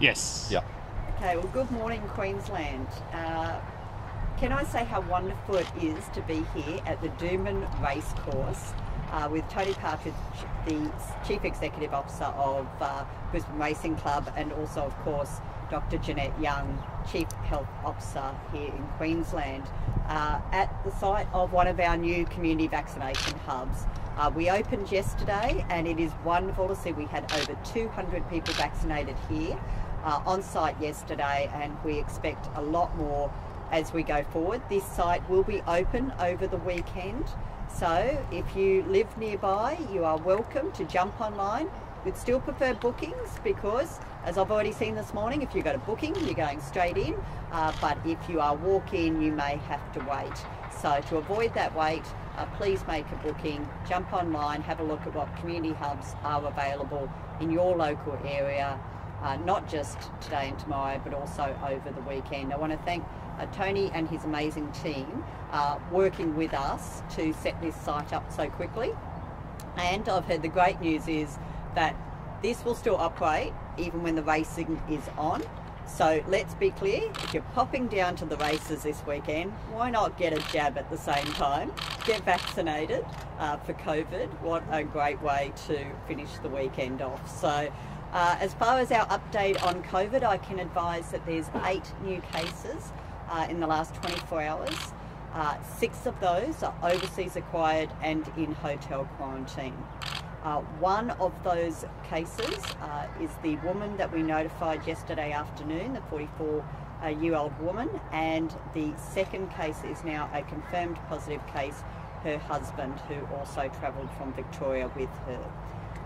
Yes. Yeah. Okay, well, good morning, Queensland. Uh, can I say how wonderful it is to be here at the Doomben Racecourse uh, with Tony Partridge, the Chief Executive Officer of uh, Brisbane Racing Club, and also, of course, Dr. Jeanette Young, Chief Health Officer here in Queensland, uh, at the site of one of our new community vaccination hubs. Uh, we opened yesterday and it is wonderful to see we had over 200 people vaccinated here uh, on site yesterday and we expect a lot more as we go forward. This site will be open over the weekend so if you live nearby you are welcome to jump online. We'd still prefer bookings because as I've already seen this morning if you go to booking you're going straight in uh, but if you are walk-in you may have to wait. So to avoid that wait uh, please make a booking, jump online, have a look at what community hubs are available in your local area, uh, not just today and tomorrow, but also over the weekend. I want to thank uh, Tony and his amazing team uh, working with us to set this site up so quickly. And I've heard the great news is that this will still operate even when the racing is on. So let's be clear, if you're popping down to the races this weekend, why not get a jab at the same time? Get vaccinated uh, for COVID. What a great way to finish the weekend off. So uh, as far as our update on COVID, I can advise that there's eight new cases uh, in the last 24 hours. Uh, six of those are overseas acquired and in hotel quarantine. Uh, one of those cases uh, is the woman that we notified yesterday afternoon, the 44 uh, year old woman, and the second case is now a confirmed positive case, her husband, who also travelled from Victoria with her.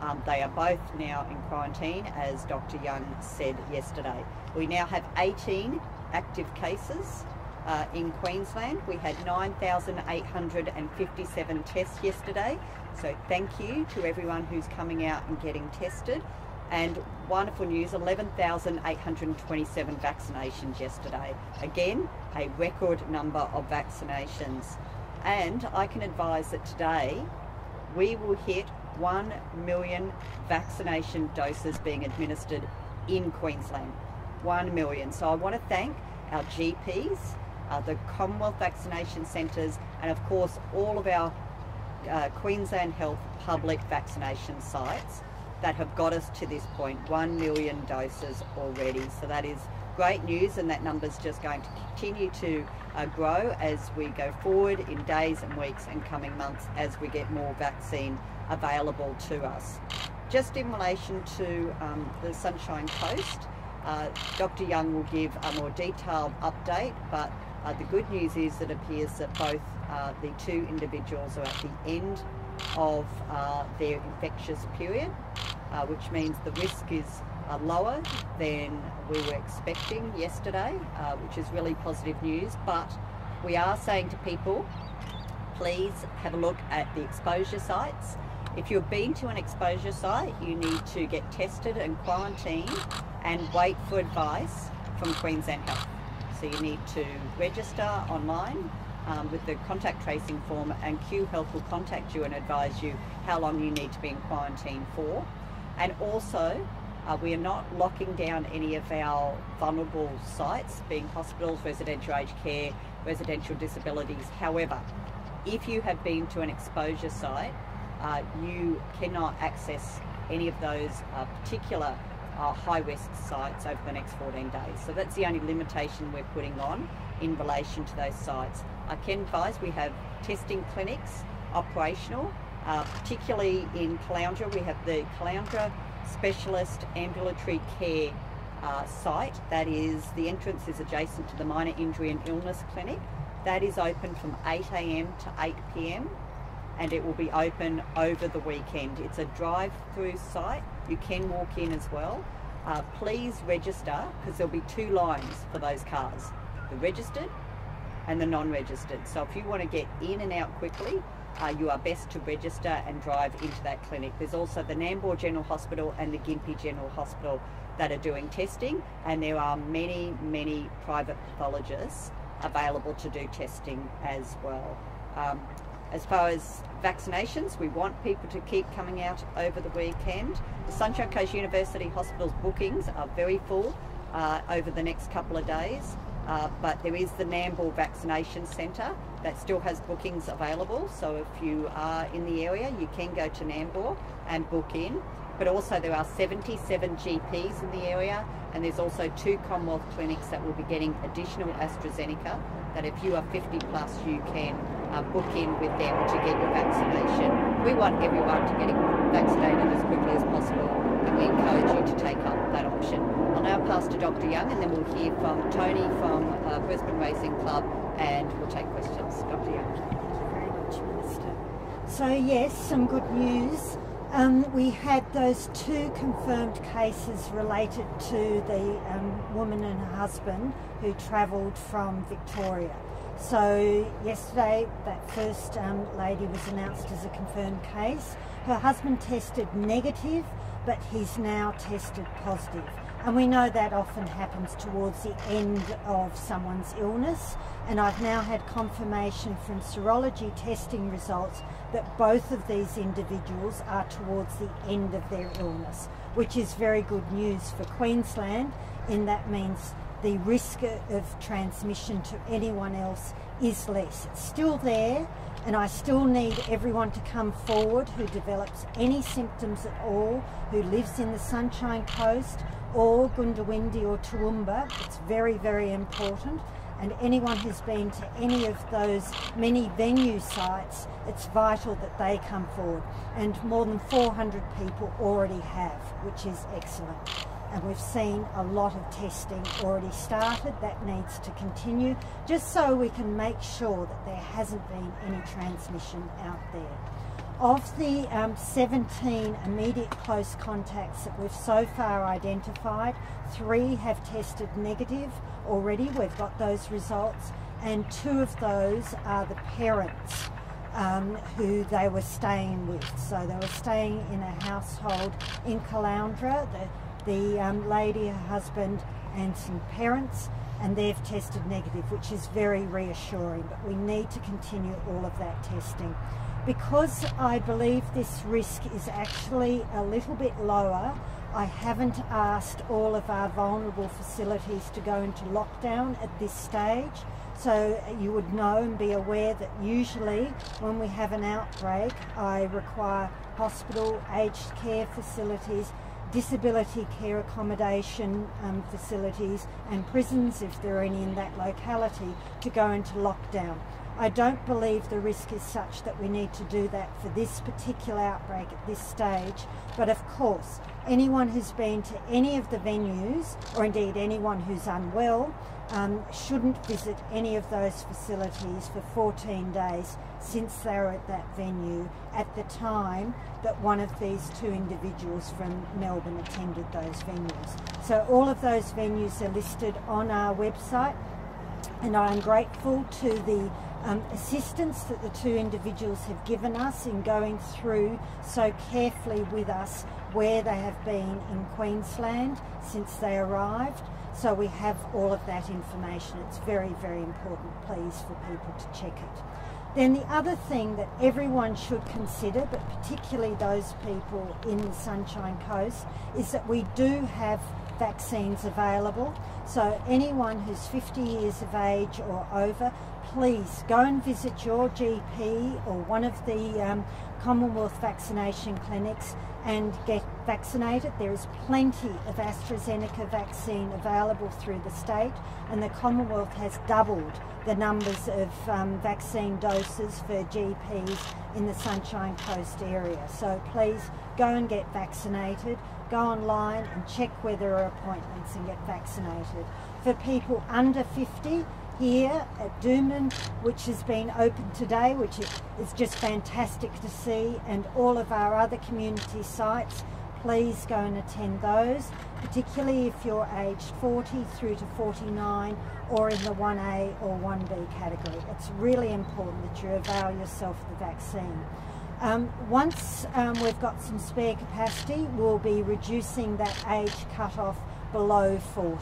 Um, they are both now in quarantine, as Dr. Young said yesterday. We now have 18 active cases uh, in Queensland. We had 9,857 tests yesterday. So thank you to everyone who's coming out and getting tested. And wonderful news, 11,827 vaccinations yesterday. Again, a record number of vaccinations. And I can advise that today we will hit 1 million vaccination doses being administered in Queensland. 1 million. So I want to thank our GPs, uh, the Commonwealth vaccination centres, and of course all of our uh, Queensland Health public vaccination sites that have got us to this point, 1 million doses already. So that is great news and that number is just going to continue to uh, grow as we go forward in days and weeks and coming months as we get more vaccine available to us. Just in relation to um, the Sunshine Coast, uh, Dr Young will give a more detailed update, but uh, the good news is that it appears that both uh, the two individuals are at the end of uh, their infectious period, uh, which means the risk is uh, lower than we were expecting yesterday, uh, which is really positive news. But we are saying to people, please have a look at the exposure sites. If you've been to an exposure site, you need to get tested and quarantined and wait for advice from Queensland Health. So you need to register online um, with the contact tracing form and Q Health will contact you and advise you how long you need to be in quarantine for. And also, uh, we are not locking down any of our vulnerable sites, being hospitals, residential aged care, residential disabilities. However, if you have been to an exposure site, uh, you cannot access any of those uh, particular uh, high risk sites over the next 14 days. So that's the only limitation we're putting on in relation to those sites. I can advise we have testing clinics operational, uh, particularly in Caloundra. We have the Caloundra Specialist Ambulatory Care uh, site. That is, the entrance is adjacent to the Minor Injury and Illness Clinic. That is open from 8am to 8pm and it will be open over the weekend. It's a drive-through site. You can walk in as well. Uh, please register because there'll be two lines for those cars, the registered and the non-registered. So if you want to get in and out quickly, uh, you are best to register and drive into that clinic. There's also the Nambour General Hospital and the Gympie General Hospital that are doing testing and there are many, many private pathologists available to do testing as well. Um, as far as vaccinations, we want people to keep coming out over the weekend. The Sunshine Coast University Hospital's bookings are very full uh, over the next couple of days. Uh, but there is the Nambour Vaccination Centre that still has bookings available. So if you are in the area, you can go to Nambour and book in. But also there are 77 GPs in the area and there's also two Commonwealth clinics that will be getting additional AstraZeneca that if you are 50 plus you can uh, book in with them to get your vaccination. We want everyone to get vaccinated as quickly as possible and we encourage you to take up. I'll now pass to Dr Young and then we'll hear from Tony from uh, Brisbane Racing Club and we'll take questions. Dr Young. Thank you very much, Minister. So yes, some good news. Um, we had those two confirmed cases related to the um, woman and her husband who travelled from Victoria. So yesterday, that first um, lady was announced as a confirmed case. Her husband tested negative, but he's now tested positive. And we know that often happens towards the end of someone's illness. And I've now had confirmation from serology testing results that both of these individuals are towards the end of their illness, which is very good news for Queensland, and that means the risk of transmission to anyone else is less. It's still there, and I still need everyone to come forward who develops any symptoms at all, who lives in the Sunshine Coast or Goondiwindi or Toowoomba. It's very, very important. And anyone who's been to any of those many venue sites, it's vital that they come forward. And more than 400 people already have, which is excellent. And we've seen a lot of testing already started. That needs to continue, just so we can make sure that there hasn't been any transmission out there. Of the um, 17 immediate close contacts that we've so far identified, three have tested negative already. We've got those results, and two of those are the parents um, who they were staying with. So they were staying in a household in Caloundra. The, the um, lady, her husband, and some parents, and they've tested negative, which is very reassuring. But we need to continue all of that testing because I believe this risk is actually a little bit lower, I haven't asked all of our vulnerable facilities to go into lockdown at this stage. So you would know and be aware that usually when we have an outbreak, I require hospital, aged care facilities, disability care accommodation um, facilities and prisons, if there are any in that locality, to go into lockdown. I don't believe the risk is such that we need to do that for this particular outbreak at this stage. But of course, anyone who's been to any of the venues, or indeed anyone who's unwell, um, shouldn't visit any of those facilities for 14 days since they were at that venue at the time that one of these two individuals from Melbourne attended those venues. So all of those venues are listed on our website and I am grateful to the um, assistance that the two individuals have given us in going through so carefully with us where they have been in Queensland since they arrived. So we have all of that information. It's very, very important, please, for people to check it. Then the other thing that everyone should consider, but particularly those people in the Sunshine Coast, is that we do have vaccines available. So anyone who's 50 years of age or over please go and visit your GP or one of the um, Commonwealth vaccination clinics and get vaccinated. There is plenty of AstraZeneca vaccine available through the state, and the Commonwealth has doubled the numbers of um, vaccine doses for GPs in the Sunshine Coast area. So please go and get vaccinated. Go online and check where there are appointments and get vaccinated. For people under 50, here at Doomben, which has been open today, which is just fantastic to see, and all of our other community sites. Please go and attend those, particularly if you're aged 40 through to 49 or in the 1A or 1B category. It's really important that you avail yourself of the vaccine. Um, once um, we've got some spare capacity, we'll be reducing that age cut-off below 40.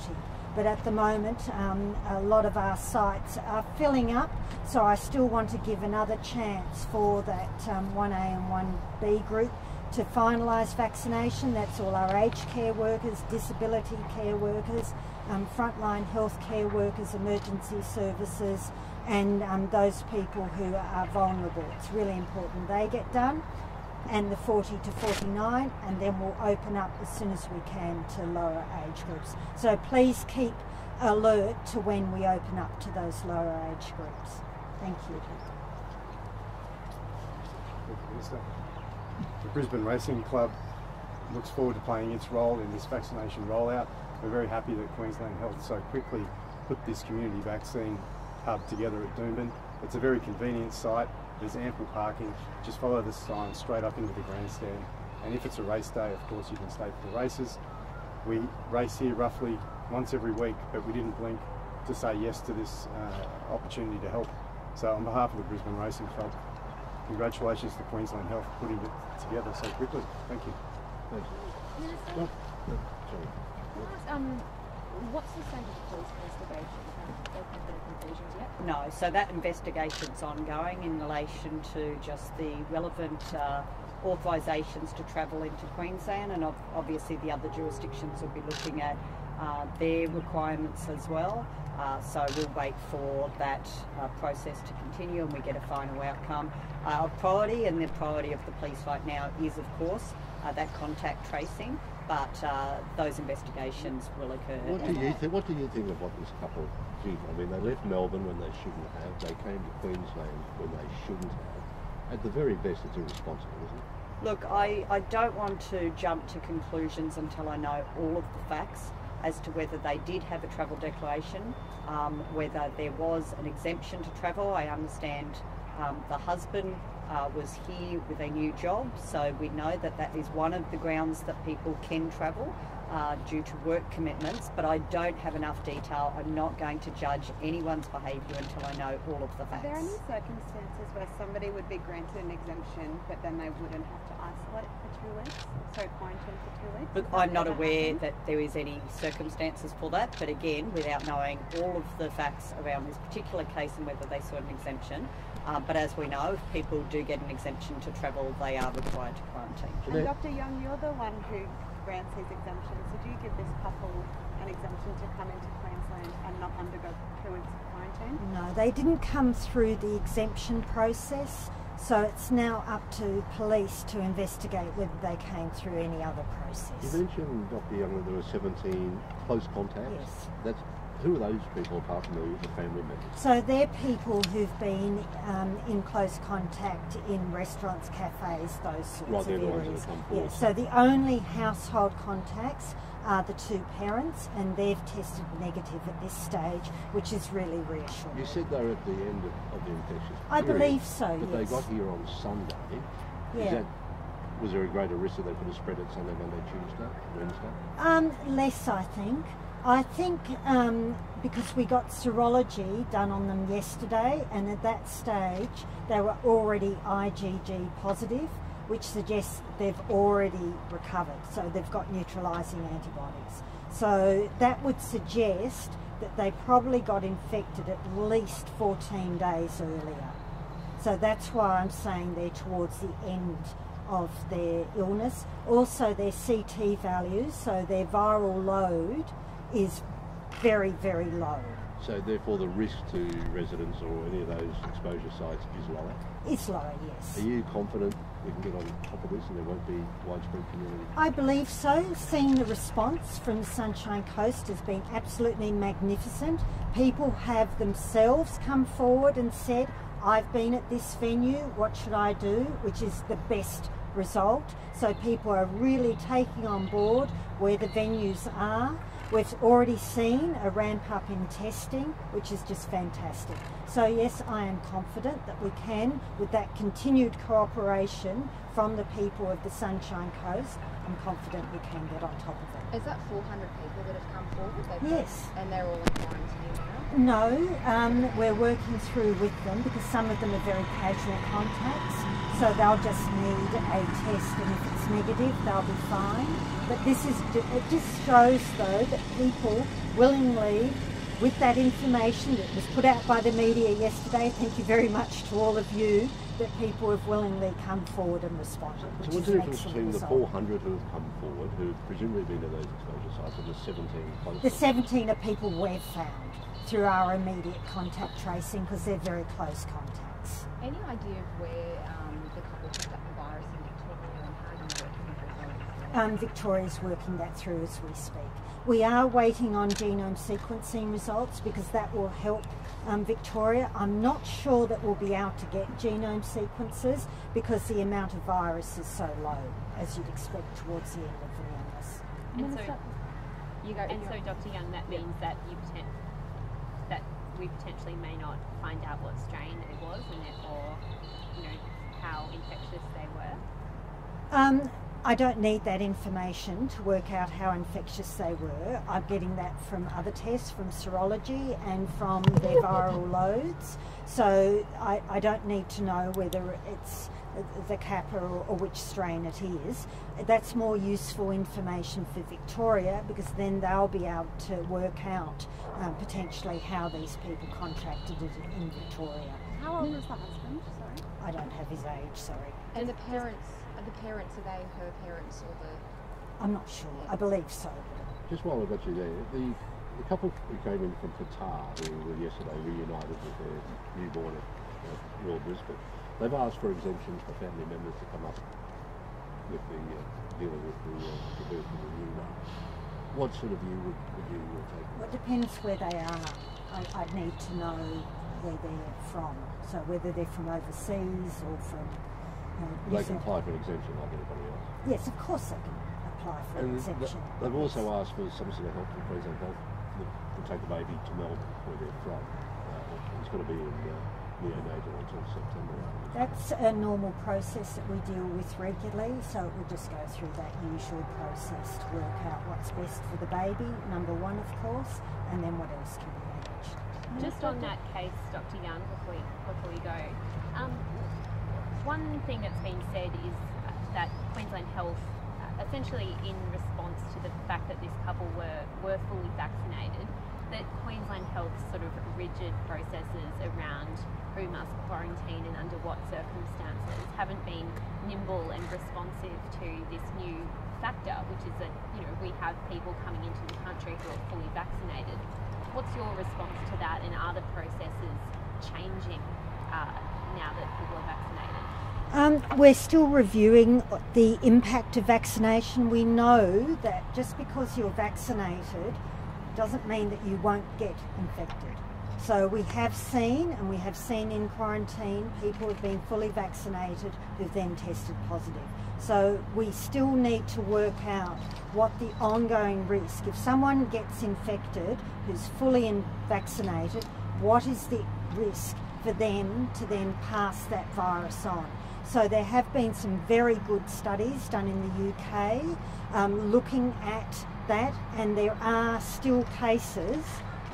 but at the moment um, a lot of our sites are filling up, so I still want to give another chance for that um, 1A and 1B group to finalise vaccination. That's all our aged care workers, disability care workers, um, frontline healthcare workers, emergency services, and um, those people who are vulnerable. It's really important they get done, and the 40 to 49, and then we'll open up as soon as we can to lower age groups. So please keep alert to when we open up to those lower age groups. Thank you. The Brisbane Racing Club looks forward to playing its role in this vaccination rollout. We're very happy that Queensland Health so quickly put this community vaccine hub together at Doomben. It's a very convenient site. There's ample parking. Just follow the sign straight up into the grandstand. And if it's a race day, of course, you can stay for the races. We race here roughly once every week, but we didn't blink to say yes to this uh, opportunity to help. So on behalf of the Brisbane Racing Club, congratulations to Queensland Health for putting it together so quickly. Thank you. Thank you. Minister, no, sorry. can I ask, um, what's the state of the police investigation? Have conclusions yet? No, so that investigation's ongoing in relation to just the relevant uh, authorisations to travel into Queensland, and obviously the other jurisdictions will be looking at uh, their requirements as well. Uh, so we'll wait for that uh, process to continue and we get a final outcome. Uh, Our priority and the priority of the police right now is, of course, uh, that contact tracing, but uh, those investigations will occur. What do you think? What do you think of what this couple did? I mean, they left Melbourne when they shouldn't have. They came to Queensland when they shouldn't have. At the very best, it's irresponsible, isn't it? Look, I, I don't want to jump to conclusions until I know all of the facts as to whether they did have a travel declaration, um, whether there was an exemption to travel. I understand um, the husband uh, was here with a new job, so we know that that is one of the grounds that people can travel. Uh, due to work commitments, but I don't have enough detail. I'm not going to judge anyone's behaviour until I know all of the facts. Are there any circumstances where somebody would be granted an exemption, but then they wouldn't have to isolate for two weeks? So quarantine for two weeks? Look, I'm not aware happened? that there is any circumstances for that, but again, without knowing all of the facts around this particular case and whether they sought an exemption. Uh, but as we know, if people do get an exemption to travel, they are required to quarantine. And And Dr. Young, you're the one who grants these exemptions. Did you give this couple an exemption to come into Queensland and not undergo two weeks of quarantine? No, they didn't come through the exemption process, so it's now up to police to investigate whether they came through any other process. You mentioned, Dr. Young, that there were 17 close contacts. Yes. That's who are those people apart from the, the family members? So they're people who've been um, in close contact in restaurants, cafes, those sorts Right, they're of the ones that areas. Yeah, so the only household contacts are the two parents, and they've tested negative at this stage, which is really reassuring. You said they were at the end of, of the infectious I believe so, yes. But they got here on Sunday. Is Yeah. that, was there a greater risk that they could have spread it Sunday, Monday, Tuesday, Wednesday? Um, less, I think. I think um, because we got serology done on them yesterday, and at that stage they were already IgG positive, which suggests they've already recovered, so they've got neutralising antibodies. So that would suggest that they probably got infected at least 14 days earlier. So that's why I'm saying they're towards the end of their illness. Also, their CT values, so their viral load, is very, very low. So therefore the risk to residents or any of those exposure sites is lower. It's lower, yes. Are you confident we can get on top of this and there won't be widespread community? I believe so. Seeing the response from the Sunshine Coast has been absolutely magnificent. People have themselves come forward and said, I've been at this venue, what should I do? Which is the best result. So people are really taking on board where the venues are. We've already seen a ramp up in testing, which is just fantastic. So, yes, I am confident that we can, with that continued cooperation from the people of the Sunshine Coast, I'm confident we can get on top of it. Is that 400 people that have come forward? Yes. And they're all in quarantine? No, um, we're working through with them because some of them are very casual contacts. So they'll just need a test, and if it's negative, they'll be fine. But this is it just shows though that people willingly, with that information that was put out by the media yesterday. Thank you very much to all of you that people have willingly come forward and responded. So what's the difference between the 400 who have come forward, who have presumably been to those exposure sites, and the 17? The 17 are people we've found through our immediate contact tracing because they're very close contacts. Any idea of where um, the couple picked up the virus in Victoria and how you working with? Um, Victoria's working that through as we speak. We are waiting on genome sequencing results because that will help um, Victoria. I'm not sure that we'll be able to get genome sequences because the amount of virus is so low, as you'd expect towards the end of the illness. And so, You go. and so, Dr. Young, that means that you poten- that we potentially may not find out what strain it was, and therefore, you know, how infectious they were. Um, I don't need that information to work out how infectious they were. I'm getting that from other tests, from serology and from their viral loads. So I, I don't need to know whether it's the Kappa or, or which strain it is. That's more useful information for Victoria because then they'll be able to work out um, potentially how these people contracted it in Victoria. How old was the husband? Sorry. I don't have his age, sorry. And the parents, are the parents, are they her parents or the. I'm not sure. I believe so. Just while I've got you there, the, the couple who came in from Qatar, who were yesterday reunited with their newborn at, at Royal Brisbane, they've asked for exemptions for family members to come up with the uh, dealing with the, uh, the birth of the new newborn. What sort of view would, would you uh, take? Well, it depends where they are. I, I'd need to know where they're from. So whether they're from overseas or from. Know, They can apply for an exemption like anybody else. Yes, of course they can apply for an And th- exemption. they've also asked for some sort of help from Queensland Health to, to take the baby to Melbourne, where they're from. Uh, it's got to be in uh, neonatal until September. That's a normal process that we deal with regularly, so it will just go through that usual process to work out what's best for the baby, number one, of course, and then what else can be managed. Just on that case, Dr. Young, before we, before we go, um, one thing that's been said is that Queensland Health, uh, essentially in response to the fact that this couple were, were fully vaccinated, that Queensland Health's sort of rigid processes around who must quarantine and under what circumstances haven't been nimble and responsive to this new factor, which is that you know we have people coming into the country who are fully vaccinated. What's your response to that, and are the processes changing uh, now that people are vaccinated? Um, we're still reviewing the impact of vaccination. We know that just because you're vaccinated doesn't mean that you won't get infected. So we have seen, and we have seen in quarantine, people have been fully vaccinated who've then tested positive. So we still need to work out what the ongoing risk, if someone gets infected who's fully in vaccinated, what is the risk for them to then pass that virus on? So there have been some very good studies done in the UK um, looking at that, and there are still cases,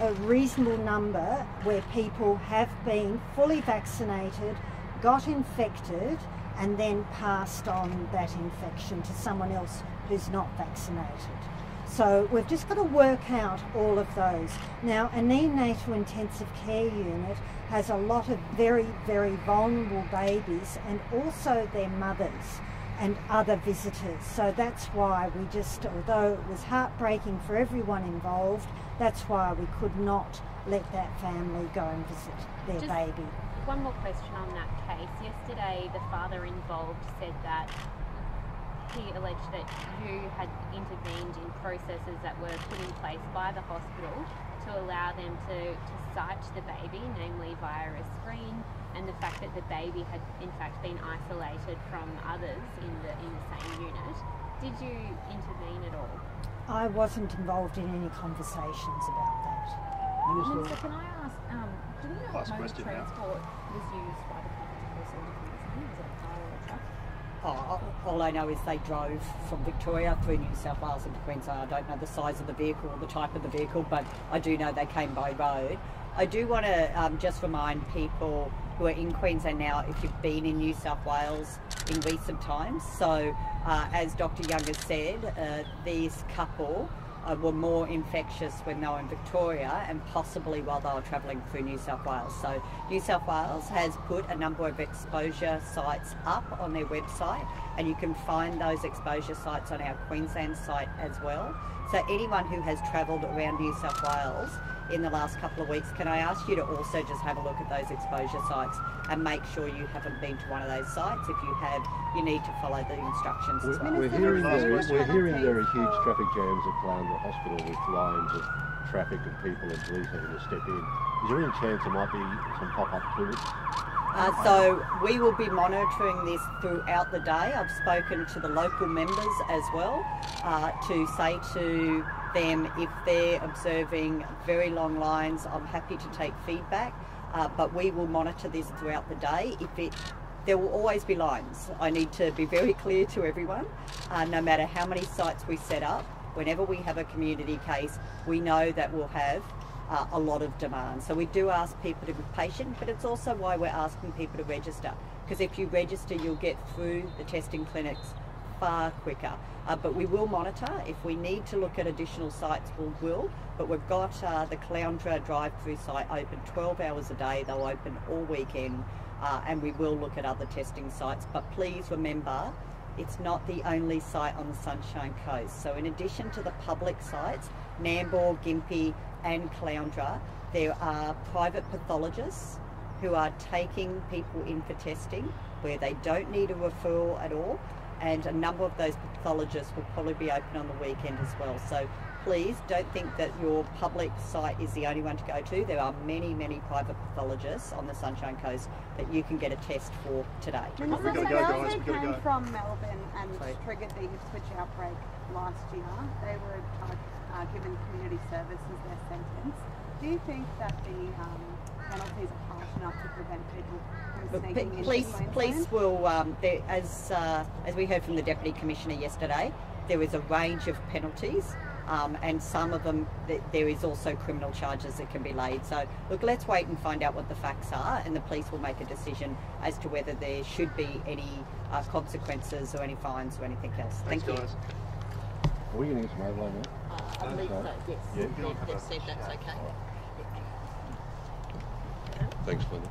a reasonable number, where people have been fully vaccinated, got infected, and then passed on that infection to someone else who's not vaccinated. So we've just got to work out all of those. Now, a neonatal intensive care unit has a lot of very, very vulnerable babies and also their mothers and other visitors. So that's why we just, although it was heartbreaking for everyone involved, that's why we could not let that family go and visit their Just- baby. One more question on that case. Yesterday, the father involved said that he alleged that you had intervened in processes that were put in place by the hospital to allow them to, to sight the baby, namely via a screen, and the fact that the baby had in fact been isolated from others in the in the same unit. Did you intervene at all? I wasn't involved in any conversations about that. Minister, can I ask, um, do we know what Last mode of now. transport was used by the couple to cross into Queensland? Was it a car or a truck? Oh, all I know is they drove from Victoria through New South Wales into Queensland. I don't know the size of the vehicle or the type of the vehicle, but I do know they came by road. I do want to um, just remind people who are in Queensland now if you've been in New South Wales in recent times. So, uh, as Dr. Young has said, uh, these couple Uh, were more infectious when they were in Victoria and possibly while they were travelling through New South Wales. So New South Wales has put a number of exposure sites up on their website and you can find those exposure sites on our Queensland site as well. So anyone who has travelled around New South Wales in the last couple of weeks, can I ask you to also just have a look at those exposure sites and make sure you haven't been to one of those sites. If you have, you need to follow the instructions as well. We're, we're hearing there, we're hearing there are huge traffic jams at Caloundra Hospital with lines of traffic and people and police having to step in. Is there any chance there might be some pop-up clinics? Uh, so we will be monitoring this throughout the day. I've spoken to the local members as well uh, to say to them if they're observing very long lines, I'm happy to take feedback. Uh, but we will monitor this throughout the day. If it there will always be lines. I need to be very clear to everyone. Uh, no matter how many sites we set up, whenever we have a community case, we know that we'll have uh, a lot of demand. So we do ask people to be patient, but it's also why we're asking people to register. Because if you register, you'll get through the testing clinics far quicker. Uh, but we will monitor. If we need to look at additional sites, we will. But we've got uh, the Caloundra drive-through site open 12 hours a day. They'll open all weekend. Uh, and we will look at other testing sites. But please remember, it's not the only site on the Sunshine Coast. So in addition to the public sites, Nambour, Gympie and Caloundra, there are private pathologists who are taking people in for testing where they don't need a referral at all and a number of those pathologists will probably be open on the weekend as well. So please don't think that your public site is the only one to go to. There are many, many private pathologists on the Sunshine Coast that you can get a test for today. Minister, gotta go, guys, we came go. from Melbourne and Sorry. triggered the Ipswich outbreak last year, they were uh, given community service as their sentence. Do you think that the um, penalties are harsh enough to prevent people from But sneaking p- into police, police will, um, as uh, as we heard from the deputy commissioner yesterday, there is a range of penalties, um, and some of them th- there is also criminal charges that can be laid. So look, let's wait and find out what the facts are, and the police will make a decision as to whether there should be any uh, consequences or any fines or anything else. Thank you. Are we going to get some overlay now? I believe so, yes. Yeah. They've, they've said that's okay. Thanks, Linda.